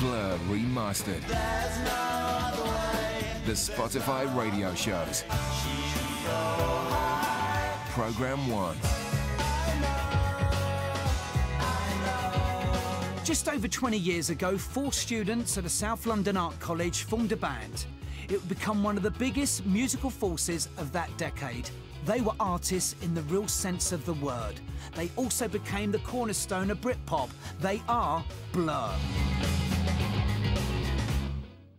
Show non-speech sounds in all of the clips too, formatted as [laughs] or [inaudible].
Blur Remastered. The Spotify radio shows. Program 1. Just over 20 years ago, four students at a South London Art College formed a band. It would become one of the biggest musical forces of that decade. They were artists in the real sense of the word. They also became the cornerstone of Britpop. They are Blur.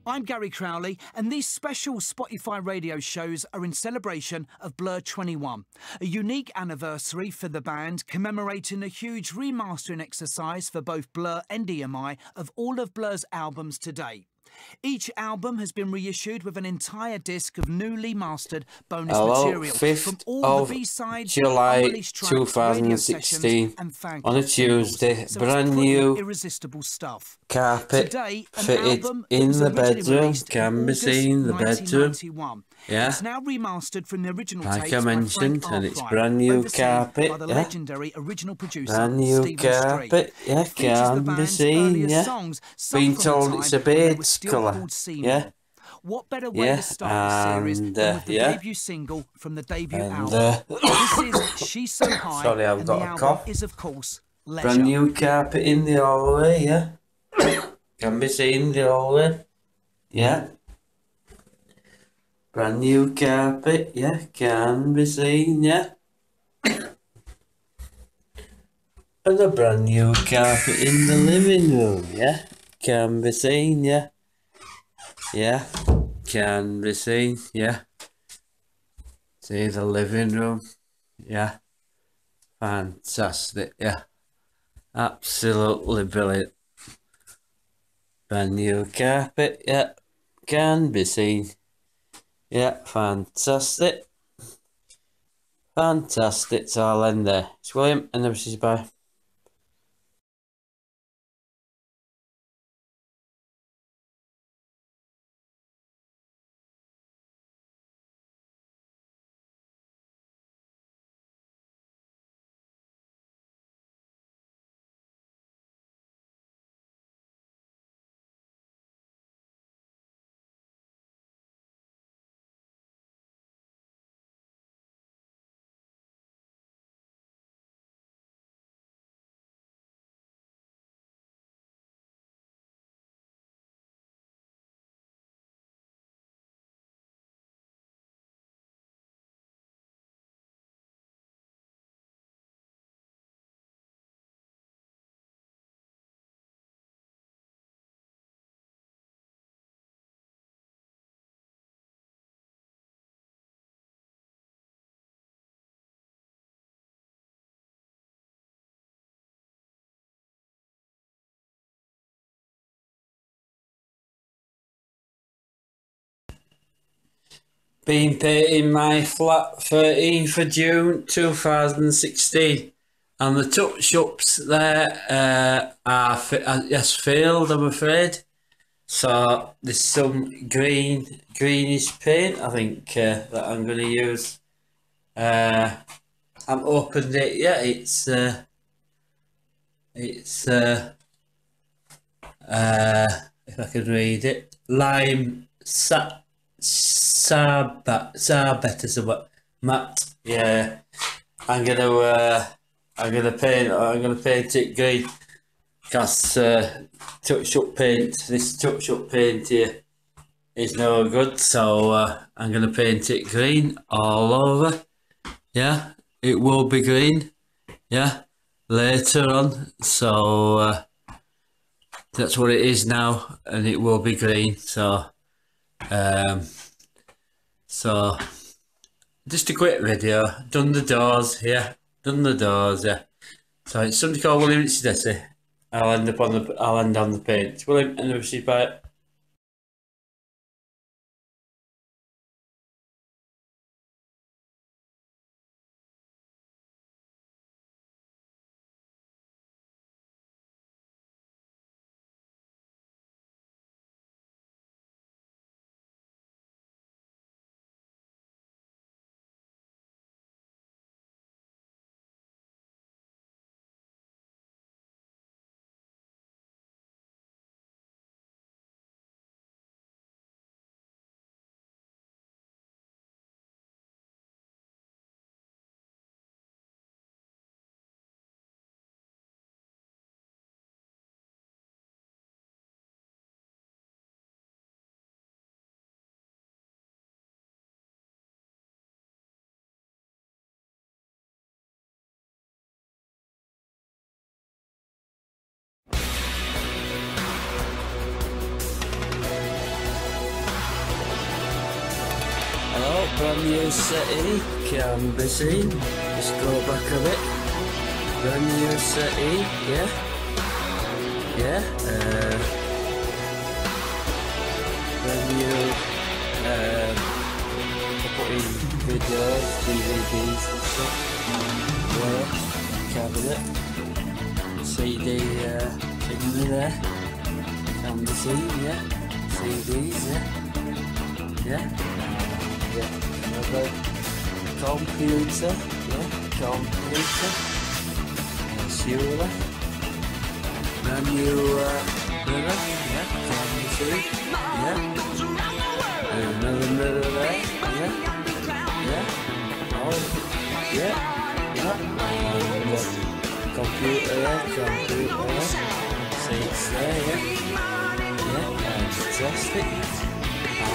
I'm Gary Crowley, and these special Spotify radio shows are in celebration of Blur 21, a unique anniversary for the band commemorating a huge remastering exercise for both Blur and EMI of all of Blur's albums to date. Each album has been reissued with an entire disc of newly mastered bonus Hello, material 5th from all of the B-sides, July unreleased tracks, radio 2016, sessions, and fan on a. Tuesday, So brand new irresistible stuff. Carpet Today, fitted in the bedroom, can be seen in the bedroom. 1991. Yeah. It's now remastered from the original Like tapes I mentioned, and it's brand new carpet, by the yeah. legendary original producer Brand new Stephen carpet, Street. yeah, It can be seen, yeah. songs, Been told it's a beard's colour, yeah. What better way Yeah, to start the series and, than uh, with the yeah. debut single from the debut And, album? uh, this is She's So [coughs] High, Sorry, I've and got the a album cough. is, of course, Leisure. Brand new carpet in the hallway, yeah. [coughs] Can be seen in the hallway. Yeah. Brand new carpet, yeah, can be seen, yeah. And a brand new carpet in the living room, yeah. Can be seen, yeah. Yeah. Can be seen, yeah. See the living room, yeah. Fantastic, yeah. Absolutely brilliant. Brand new carpet, yeah. Can be seen. Yeah, fantastic. Fantastic. So I'll end there. It's William and this is bye. Been painting my flat 13th of June 2016 and the touch ups there uh, are uh, yes failed I'm afraid. So there's some green greenish paint I think uh, that I'm going to use. Uh, I'm opened it yeah it's uh, it's uh, uh, if I can read it. Lime sa- Saba, Sabet is what Matt. Yeah, I'm gonna uh, I'm gonna paint I'm gonna paint it green. Because uh, touch up paint this touch up paint here is no good so uh, I'm gonna paint it green all over. Yeah it will be green yeah later on. So uh, that's what it is now and it will be green so um, so just a quick video. Done the doors, yeah. Done the doors, yeah. So it's something called William Sidesi. I'll end up on the I'll end on the page. William and the bye. Brand new settee can be seen. Just go back a bit. Brand new City, yeah. Yeah. Uh, new um, put in videos, DVDs and stuff. Yeah. Cabinet. CD uh, thing there. Can be seen, yeah. CDs, yeah. Yeah. Yeah. Another computer. Yeah. Computer. Brand new uh. Yeah. See? Yeah. Another there. Yeah. Yeah. Oh. Yeah. Yeah. And, uh, computer there. Computer. Seats there. Yeah. Yeah. Fantastic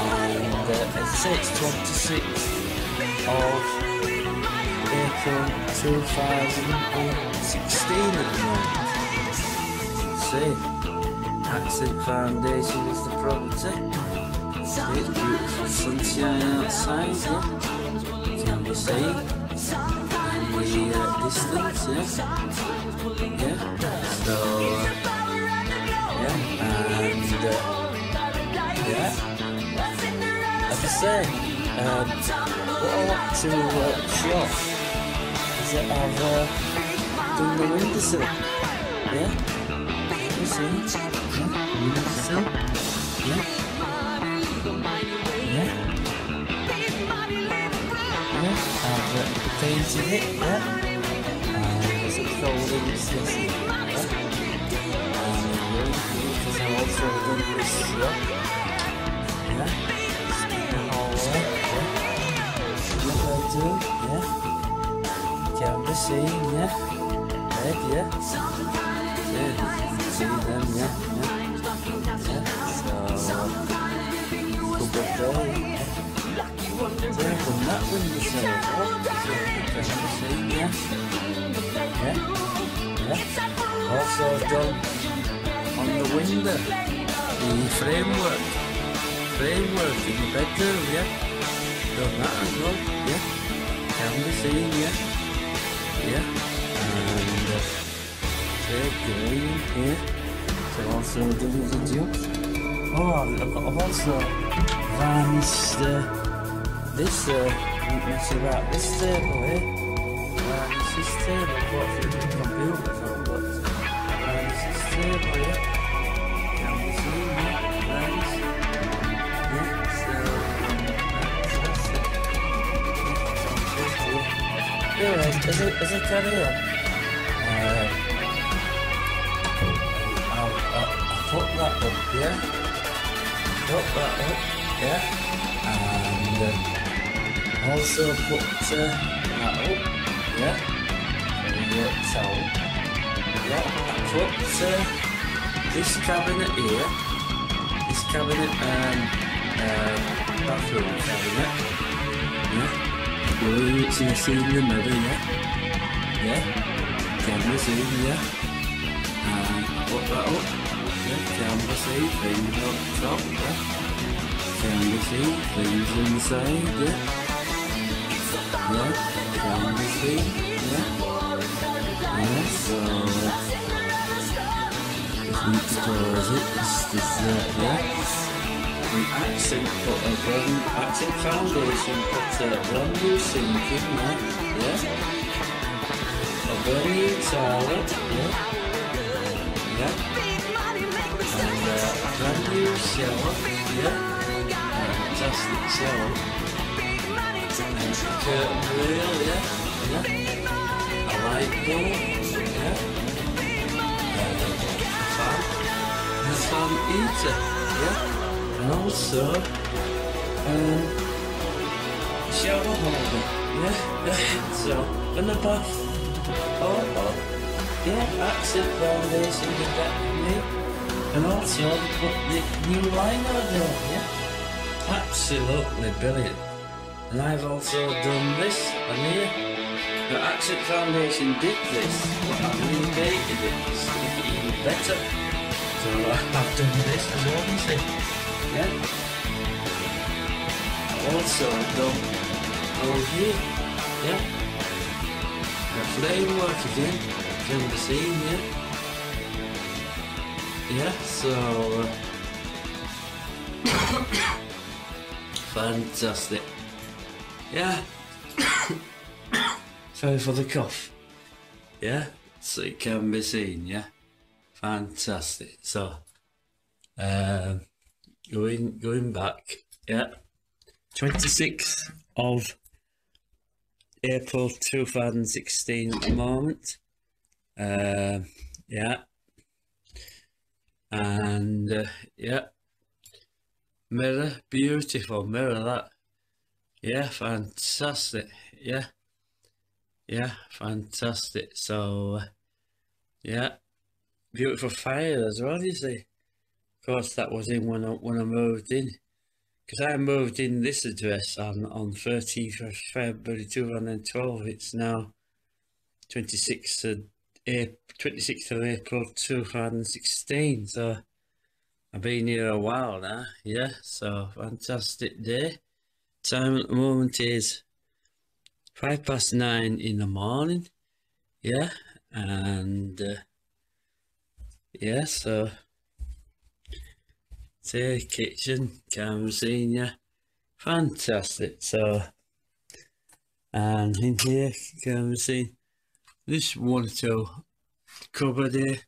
and uh, as I say it's 26th of April 2016 at the moment. See, Accent Foundation is the property. See, it's beautiful sunshine outside, yeah. Can you see? The uh, distance, yeah. Yeah, so, uh, yeah, and uh, yeah say, um, what I want to uh, show is that I've uh, done the windowsill. Yeah? You see? Yeah? Windowsill. Yeah? Yeah? Yeah? I've uh, painted it. Yeah? This this. Yeah? Yeah? Yeah? Do, yeah. Be seen, yeah. Right, yeah. Yeah, see them, yeah, yeah. yeah. So, day, yeah. Yeah, from that window yeah. Yeah, yeah. Also done on the window, the framework, framework in the bedroom, yeah. Yeah can be seen, yeah. Yeah. And uh, here. So also the job. Oh, I've, also varnished uh, this, uh, about this table here. Varnished this table, what for the computer but this table here. Yeah, is it, is it carry on? Uh, I'll, I'll, I'll put that up, here. Put that up, yeah? And uh, also put uh, that up, yeah? And the towel. Yeah, put uh, this cabinet here, this cabinet, um, uh, bathroom cabinet, yeah? Nhé Nhé Chạm với sĩ nhé À Ốt và ốt Nhé Chạm với sĩ Tình hợp sót nhé Chạm với sĩ Tình dừng sấy nhé Nhé Chạm với sĩ nhé Nhé So we close it, is uh, yeah. An accent put a brand accent foundation put a brand new sink in there, yeah. A brand new toilet, yeah. Yeah. And uh, a brand new shower, yeah. Fantastic shower. And a curtain rail, yeah. Yeah. A light bulb, yeah. And a fan. And a fan heater, yeah also um, shower holder. Yeah. So and the bath. Oh, oh. Yeah, accent foundation did that for me. And also put the new lino down. Yeah, absolutely brilliant. And I've also done this on here. The Accent Foundation did this, but I've remade it to make it even better. So I've done this as well, you see. Yeah. Also done all here. Yeah. Got flame work again. Can be seen, yeah. Yeah, so uh, [coughs] fantastic. Yeah. [coughs] Sorry for the cough. Yeah, so it can be seen, yeah. Fantastic. So um going going back, yeah. 26th of April 2016 at the moment. Uh, yeah. And uh, yeah. Mirror, beautiful mirror that. Yeah, fantastic. Yeah. Yeah, fantastic. So, uh, yeah, beautiful fire as well, you see. Course, that was in when I, when I moved in. Because I moved in this address on, on 13th of February 2012. It's now 26th of, April, 26th of April 2016. So I've been here a while now. Yeah, so fantastic day. Time at the moment is five past nine in the morning. Yeah, and uh, yeah, so say kitchen, yeah, fantastic. So, and in here, scene, this one two cupboard here,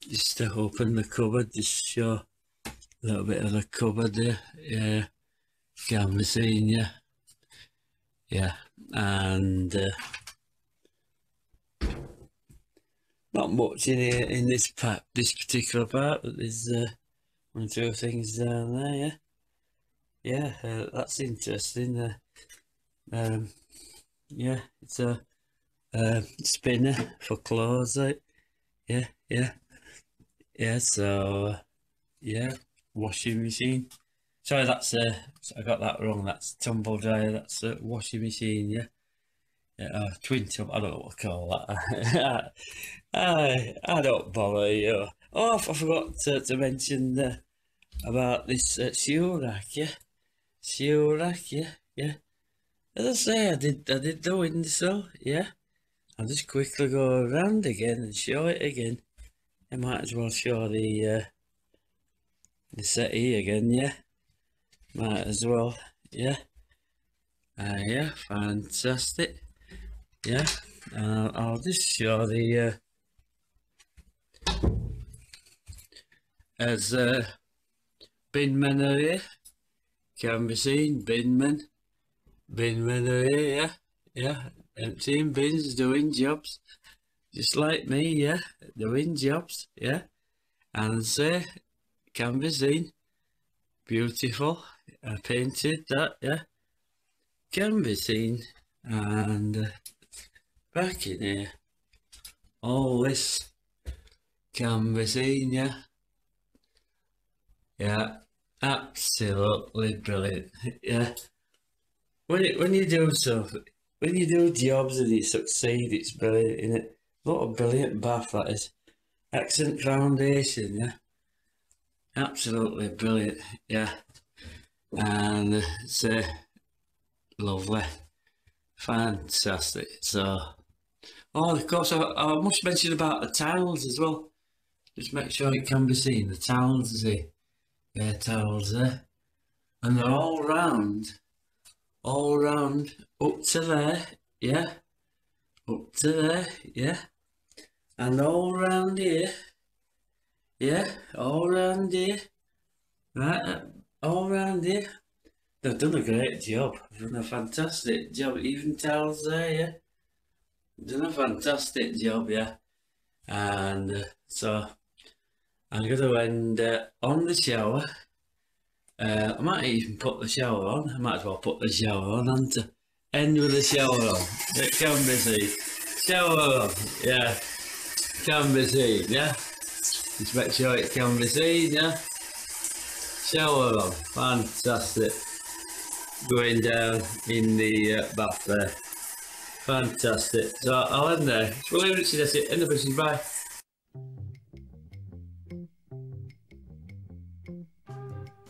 just to open the cupboard, just show a little bit of the cupboard there, yeah, yeah, yeah, and. Uh, not much in here in this part, this particular part, but there's uh, one or two things down there. Yeah, yeah, uh, that's interesting. Uh, um, yeah, it's a uh, spinner for clothes. Yeah, yeah, yeah. So yeah, washing machine. Sorry, that's uh, I got that wrong. That's tumble dryer. That's a washing machine. Yeah. Yeah, uh, twin tub, I don't know what to call that. [laughs] I, I don't bother you. Oh, I forgot to, to mention uh, about this uh, shoe rack, yeah? Shoe rack, yeah, yeah. As I say, I did, I did the windowsill, yeah? I'll just quickly go around again and show it again. I might as well show the, uh, the settee again, yeah? Might as well, yeah? Uh, yeah, fantastic. Yeah, uh, I'll just show the uh, as uh, binmen are here. Can be seen, binmen. Binmen are here, yeah, yeah. Emptying bins, doing jobs, just like me, yeah, doing jobs, yeah. And say, can be seen, beautiful. I painted that, yeah. Can be seen, and. Uh, back in here. All this can be seen, yeah. Yeah, absolutely brilliant. Yeah. When it, when you do stuff, when you do jobs and you succeed, it's brilliant, isn't it? What a brilliant bath that is. Excellent foundation, yeah. Absolutely brilliant, yeah. And uh, it's uh, lovely. Fantastic. So Oh, of course, I, I must mention about the towels as well. Just make sure it can be seen. The towels, see? Yeah, towels there. And they're all round. All round. Up to there. Yeah. Up to there. Yeah. And all round here. Yeah. All round here. Right. All round here. They've done a great job. They've done a fantastic job. Even towels there, yeah done a fantastic job, yeah. And uh, so I'm going to end uh, on the shower. Uh, I might even put the shower on. I might as well put the shower on and to end with the shower on. It can be seen. Shower on, yeah. Can be seen, yeah. Just make sure it can be seen, yeah. Shower on, fantastic. Going down in the uh, bath there. Fantastic. So I'll end there. Well, that's it. End of business. Bye. Thank you.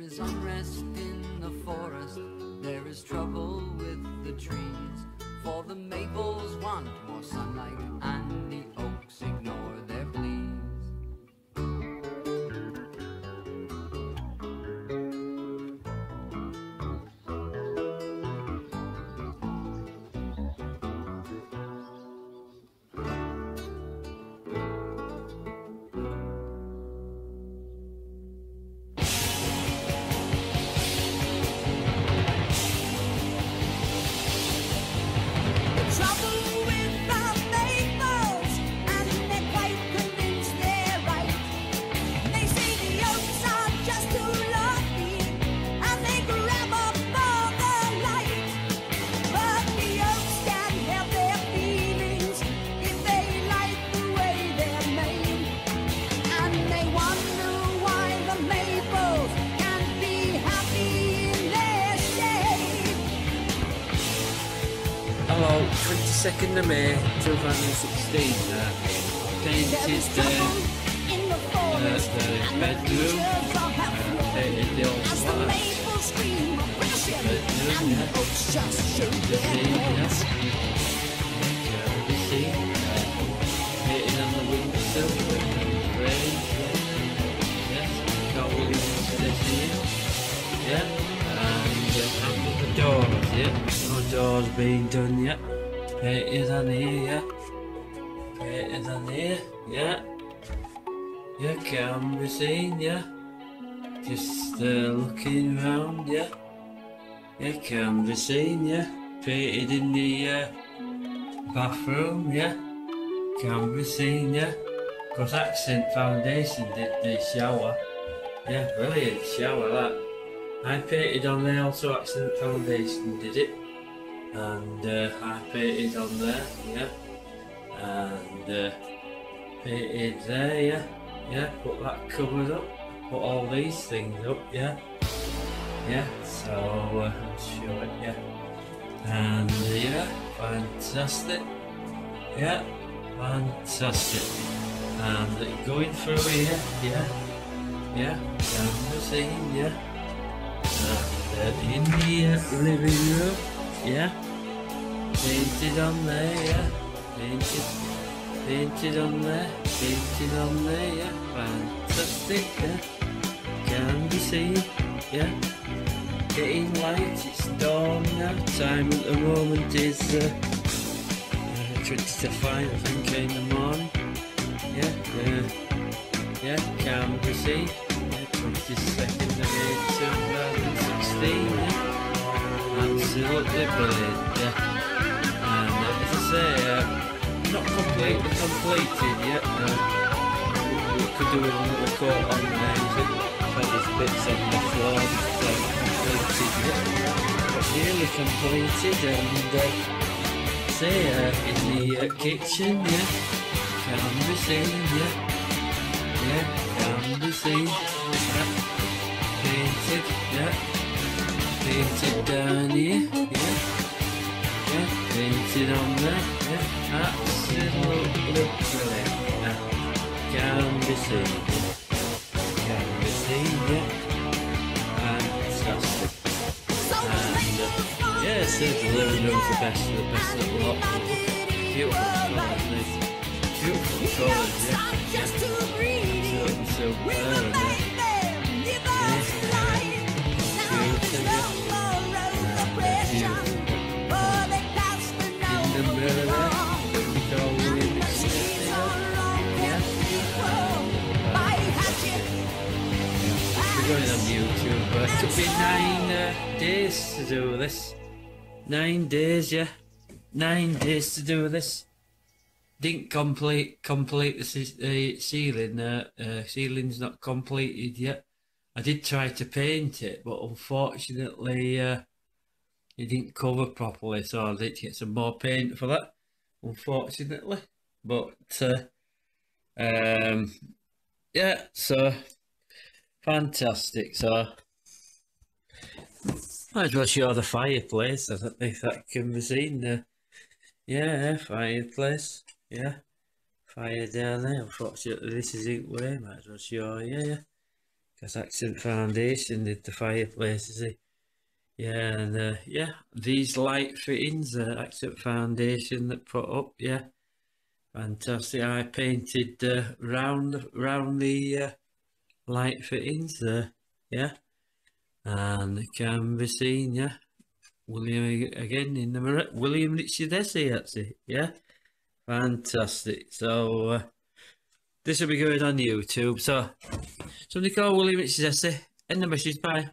Is unrest in the forest, there is trouble with the trees. For the maples want more sunlight, 22nd of May 2016. Uh, There is painted trouble uh, the forest, the and the bedroom, uh, painted the old As flat. maples scream oppression, bedroom, yeah. oaks just shake the their yeah. Yeah, the sea. Uh, painted on the windowsill with the rain. Yes, can't this here. Yeah, and uh, the doors, yeah. No doors being done yet. Painted on here, yeah. Painted on here, yeah. Yeah, can be seen, yeah. Just uh, looking round, yeah. Yeah, can be seen, yeah. Painted in the uh, bathroom, yeah. Can be seen, yeah. Cause Accent Foundation did the shower. Yeah, brilliant shower that. I painted on there also Accent Foundation did it. And uh, I painted on there, yeah. And uh, painted there, yeah. Yeah, put that covered up. Put all these things up, yeah. Yeah, so uh, I'll show it, yeah. And uh, yeah, fantastic. Yeah, fantastic. And going through here, yeah. Yeah, camera scene, yeah. And uh, in the living room, yeah. Painted on there, yeah. Painted, painted on there, painted on there, yeah. Fantastic, yeah. Can be seen, yeah. Getting light, it's dawn now. Time at the moment is uh, uh, 20 to 5, I think, in the morning. Yeah, yeah, yeah, can be seen. Yeah, 22nd of May 2016, yeah. Absolutely brilliant, yeah. And uh, as I say, uh, not completely completed yet. Uh, we, we could do another coat on there, you see. But there's bits on the floor are completed yet. But nearly completed and uh, say in the kitchen, yeah. Can be seen, yeah. Yeah, can be seen. Painted down here, yeah. Yeah, painted on there, yeah. Absolutely brilliant. Yeah. Can be seen, yeah. Can be seen, yeah. Fantastic. So the And, uh, yeah, so the living room's the best, of the best little lot. Beautiful colours, these. Beautiful colours, yeah. I'm just. So, so We yeah. Going on YouTube, but it took me nine uh, days to do this. Nine days, yeah. Nine days to do this. Didn't complete complete the uh, ceiling. Uh, uh, ceiling's not completed yet. I did try to paint it, but unfortunately, uh, it didn't cover properly, so I did get some more paint for that. Unfortunately, but uh, um, yeah, so fantastic. So might as well show the fireplace. I don't if that can be seen. there. yeah, fireplace. Yeah, fire down there. Unfortunately, this isn't way. Might as well show you. Yeah, Because Accent Foundation did the fireplaces. Yeah, and uh, yeah, these light fittings, uh, Accent Foundation that put up, yeah, fantastic. I painted uh, round round the uh, light fittings there, yeah, and it can be seen, yeah. William again in the mirror, William Hesse, that's it, yeah, fantastic. So uh, this will be going on YouTube. So somebody call William Hesse, end the message, bye.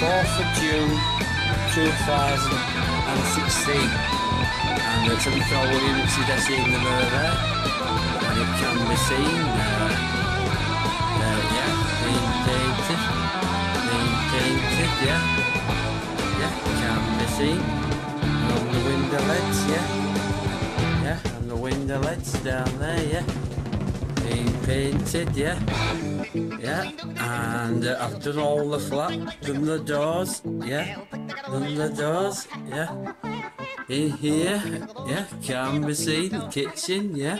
4th of June 2016 and it's a called William Richard Hesse in the mirror there. And it can be seen uh, uh, yeah being painted being painted yeah. Yeah can be seen. On the window lids yeah. Yeah and the window lids down there yeah. Being painted yeah yeah, and uh, I've done all the flat, done the doors, yeah, done the doors, yeah. In here, yeah, can be seen, the kitchen, yeah,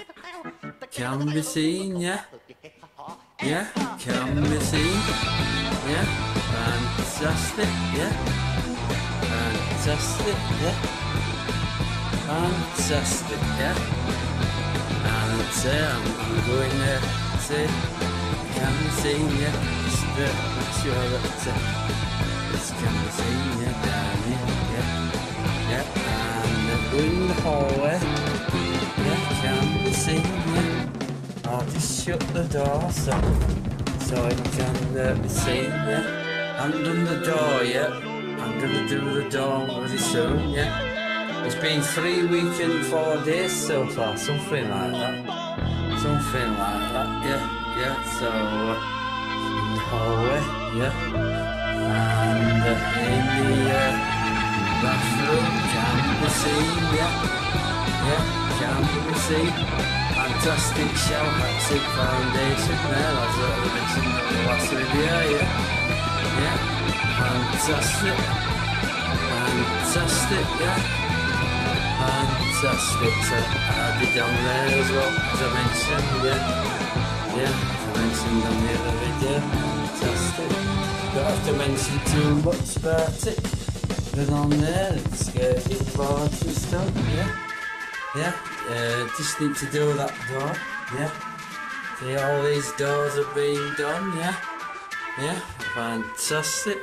can be seen, yeah, yeah, can be seen, yeah, fantastic, yeah, fantastic, yeah, fantastic, yeah. And uh, I'm, I'm going there, yeah. Just uh, make sure that uh, this can be seen, yeah, down here, yeah. Yeah, and uh, go in the door yeah. I'm gonna do the door very soon, yeah. It's been three weeks and four days so far, something like that. Something like that, yeah, yeah. So, hallway, yeah. And in the bathroom, can be seen, yeah. Yeah, can be seen. Fantastic show, Accent Foundation there, as I mentioned in the last video, yeah. Yeah, fantastic. fantastic, yeah. Fantastic. So I'll be down there as well, as I mentioned, yeah. Yeah, I mentioned on the other video. Fantastic. Don't have to mention too much about it. Been on there, it's skating boards and stuff, yeah. Yeah, uh, just need to do that door, yeah. See, all these doors are being done, yeah. Yeah, fantastic.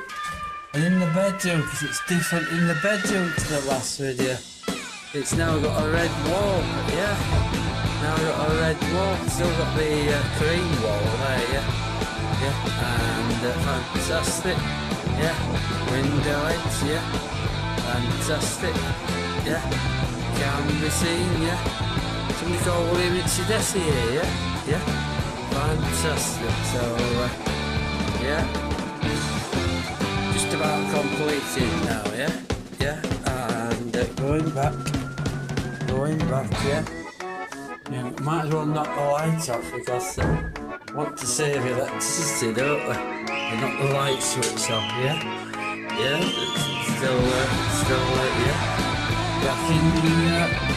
And in the bedroom, because it's different in the bedroom to the last video. It's now got a red wall, yeah. Now got a red wall. Still got the uh, cream wall there, yeah. Yeah, and uh, fantastic. Yeah, window lights, yeah. Fantastic. Yeah, can be seen, yeah. Somebody called William Itchidesi here, yeah. Yeah, fantastic. So, uh, yeah just about completed now, yeah? Yeah, and uh, going back, going back, yeah? Yeah, might as well knock the lights off because uh, want to save electricity, don't we? And knock the light switch off, yeah? Yeah, it's still, uh, still, uh, yeah? Back in the uh,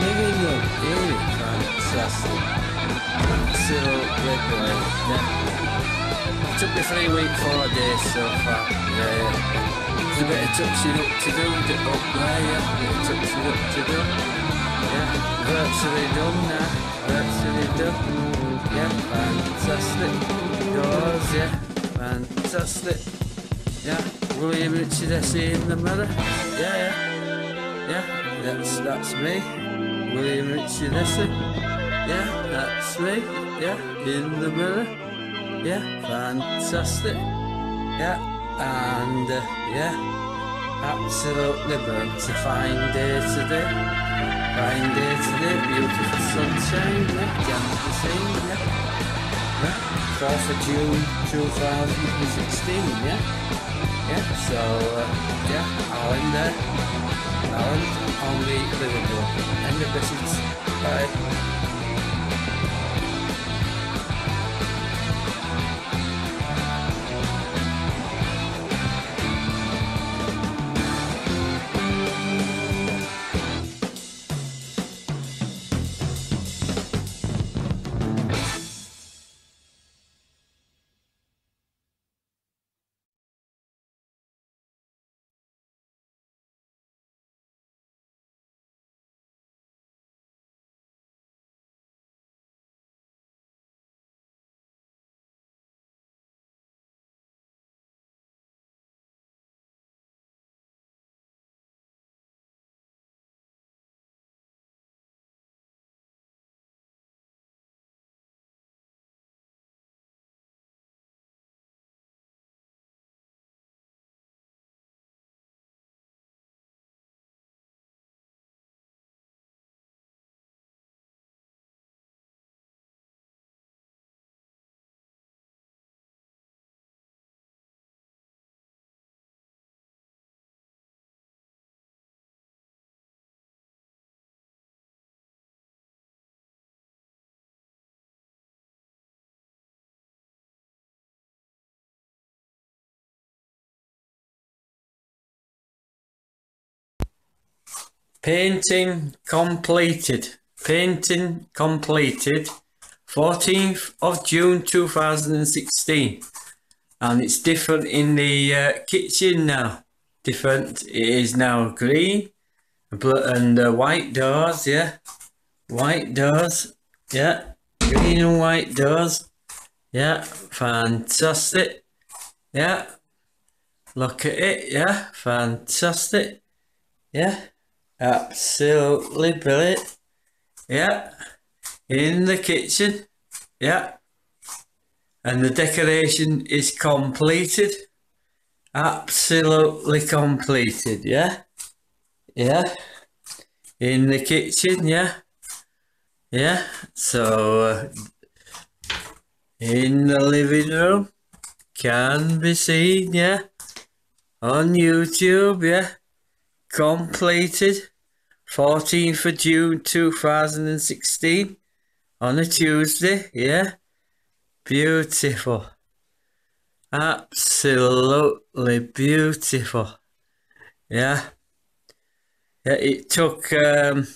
room, yeah, fantastic. Absolutely brilliant, yeah? took me three weeks, four days so far. Yeah, yeah. There's a bit of touching up to do, d- up there, yeah. A bit of touching up to do. Yeah, virtually done now. Virtually done. Yeah, fantastic. Doors, yeah. Fantastic. Yeah, William Richard Hesse in the mirror. Yeah, yeah. Yeah, that's, that's me. William Richard Hesse. Yeah, that's me. Yeah, in the mirror. Yeah, fantastic. Yeah, and uh, yeah, absolutely burnt. It's a fine day today. Fine day today. Beautiful sunshine. Yeah, can be seen. Yeah, yeah. Fourth of June, 2016. Yeah, yeah. So uh, yeah, Alan there. Alan on the Liverpool. End of business. Bye. Painting completed. Painting completed. 14th of June 2016. And it's different in the uh, kitchen now. Different. It is now green and uh, white doors, yeah. White doors, yeah. Green and white doors. Yeah, fantastic. Yeah. Look at it, yeah. Fantastic. Yeah. Absolutely brilliant. Yeah. In the kitchen. Yeah. And the decoration is completed. Absolutely completed. Yeah. Yeah. In the kitchen. Yeah. Yeah. So, uh, in the living room. Can be seen. Yeah. On YouTube. Yeah completed 14th of June 2016 on a Tuesday. Yeah, beautiful, absolutely beautiful. Yeah. Yeah, it took um,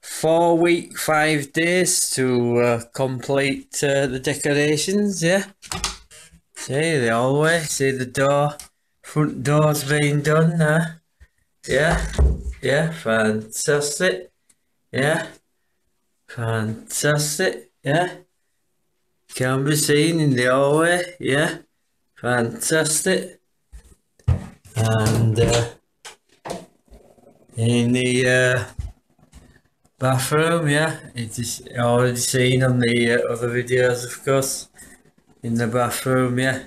four week, five days to uh, complete uh, the decorations. Yeah. See the hallway. See the door. Front door's being done now. Yeah. Yeah. Fantastic. Yeah. Fantastic. Yeah. Can be seen in the hallway. Yeah. Fantastic. And uh, in the uh, bathroom, yeah, it is already seen on the uh, other videos, of course. In the bathroom, yeah,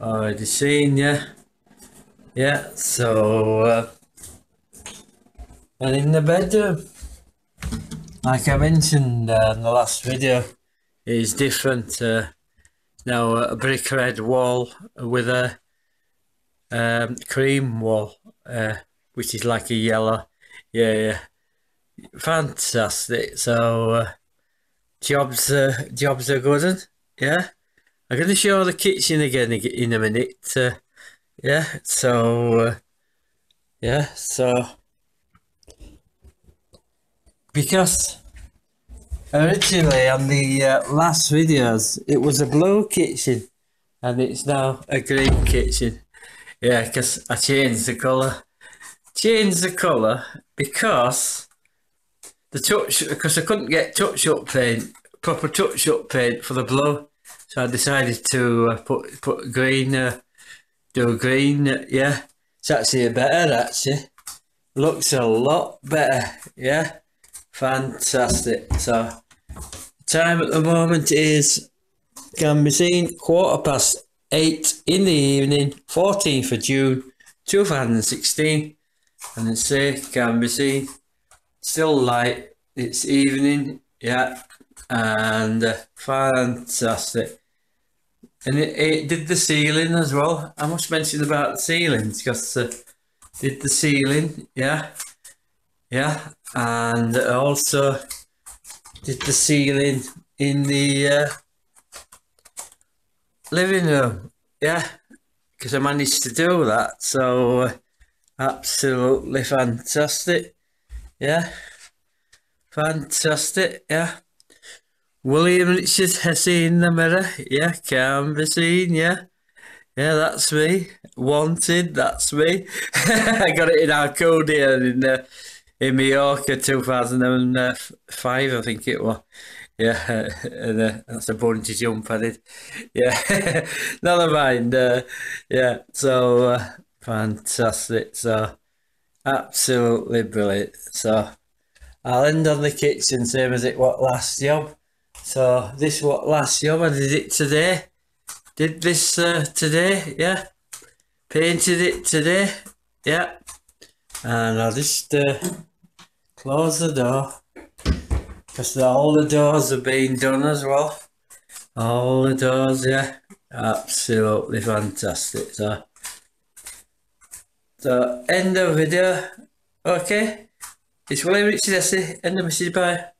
already seen, yeah, yeah. So, uh, and in the bedroom, like I mentioned uh, in the last video, is different. Uh, now a brick red wall with a um, cream wall, uh, which is like a yellow. Yeah, yeah. Fantastic. So uh, jobs, uh, jobs are good. Yeah. I'm going to show the kitchen again in a minute. Uh, yeah. So uh, yeah. So because originally on the uh, last videos it was a blue kitchen and it's now a green kitchen. Yeah, because I changed the colour. Changed the colour because the touch because I couldn't get touch up paint, proper touch up paint for the blue. So I decided to uh, put put green, uh, do green. Uh, yeah, it's actually better. Actually, looks a lot better. Yeah, fantastic. So time at the moment is can be seen quarter past eight in the evening, 14th of June 2016, and it's can be seen still light. It's evening, yeah, and uh, fantastic. And it, it did the ceiling as well. I must mention about the ceilings because uh, did the ceiling, yeah, yeah, and also did the ceiling in the uh, living room, yeah, because I managed to do that. So uh, absolutely fantastic, yeah, fantastic, yeah. William Richard Hesse in the mirror, yeah, can be seen, yeah. Yeah, that's me. Wanted, that's me. [laughs] I got it in Arcadia in uh, in Mallorca 2005, I think it was. Yeah, [laughs] and, uh, that's a bungee jump I did. Yeah, [laughs] never mind. Uh, yeah, so uh, fantastic. So absolutely brilliant. So I'll end on the kitchen, same as it what last job. So this what last job I did it today. Did this uh, today, yeah. Painted it today, yeah. And I'll just uh, close the door because all the doors are being done as well. All the doors, yeah, absolutely fantastic. So, so end of video. Okay, it's William Richard Hesse. End of message. Bye.